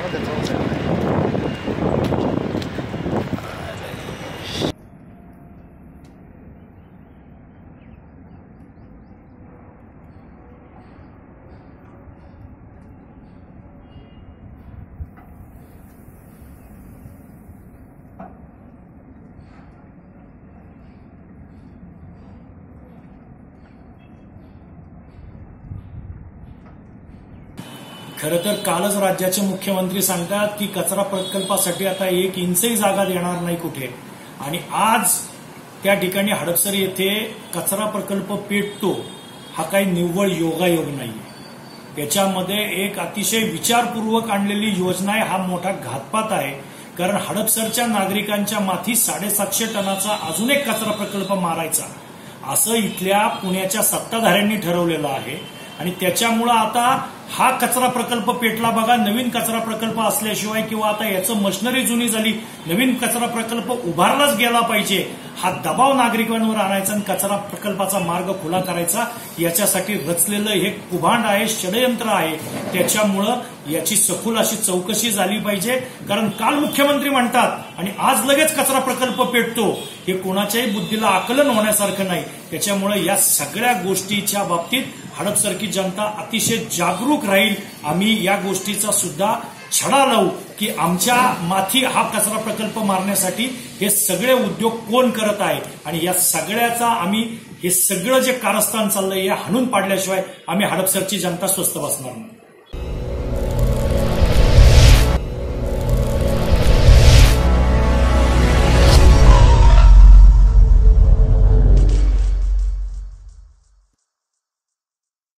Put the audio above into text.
cover the top. खरं तर कालच राज्याचे मुख्यमंत्री सांगतात की कचरा प्रकल्पासाठी आता एक इंचही जागा देणार नाही कुठे. आणि आज त्या ठिकाणी हडपसर येथे कचरा प्रकल्प पेटतो हा काही निव्वळ योगायोग नाही. याच्यामध्ये एक अतिशय विचारपूर्वक आणलेली योजना आहे हा मोठा घातपात आहे. कारण हडपसरच्या नागरिकांच्या माथी साडेसातशे टनाचा अजून एक कचरा प्रकल्प मारायचा. असं इथल्या पुण्याच्या सत्ताधाऱ्यांनी ठरवलेलं आहे. आणि त्याच्यामुळं आता हा कचरा प्रकल्प पेटला बघा नवीन कचरा प्रकल्प असल्याशिवाय किंवा आता याचं मशनरी जुनी झाली नवीन कचरा प्रकल्प उभारलाच गेला पाहिजे. हा दबाव नागरिकांवर आणायचा आणि कचरा प्रकल्पाचा मार्ग खुला करायचा याच्यासाठी रचलेलं हे कुभांड आहे षडयंत्र आहे. त्याच्यामुळं याची सखोल अशी चौकशी झाली पाहिजे. कारण काल मुख्यमंत्री म्हणतात आणि आज लगेच कचरा प्रकल्प पेटतो. हे कोणाच्याही बुद्धीला आकलन होण्यासारखं नाही. त्याच्यामुळे या सगळ्या गोष्टीच्या बाबतीत हडपसारखी जनता अतिशय जागरूक राहील. आम्ही या गोष्टीचा सुद्धा छडा लावू की आमच्या माथी हा कचरा प्रकल्प मारण्यासाठी हे सगळे उद्योग कोण करत आहे? आणि या सगळ्याचा आम्ही हे सगळं जे कारस्थान चाललंय हे हाणून पाडल्याशिवाय आम्ही हडपसरची जनता स्वस्त बसणार नाही.